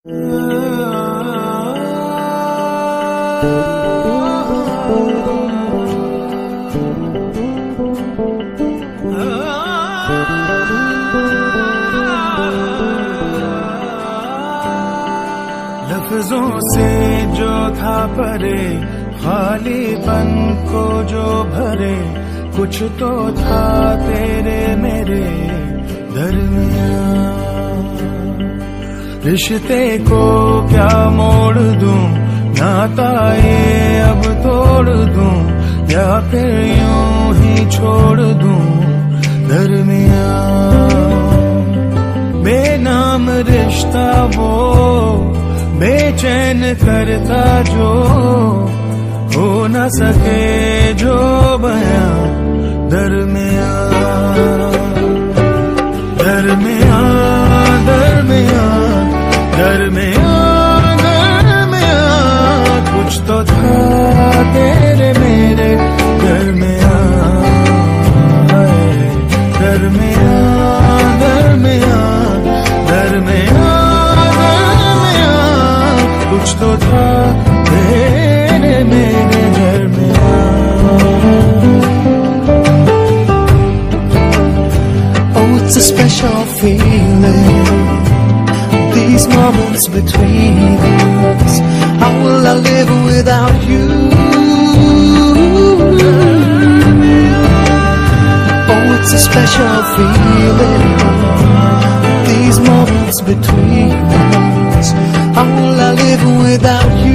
लफ्जों से जो था परे, खालीपन को जो भरे, कुछ तो था तेरे मेरे दरमिया रिश्ते को क्या मोड़ दूँ? नाता ये अब तोड़ दूँ? या फिर यूँ ही छोड़ दूँ? दरमिया बेनाम रिश्ता वो, बेचैन करता जो, हो न सके जो दरमिया दरमिया दरमिया दरमिया कुछ तो था तेरे मेरे दरमिया Oh, it's a special feeling. These moments between us. How will I live without you? It's a special feeling. These moments between us. How will I live without you?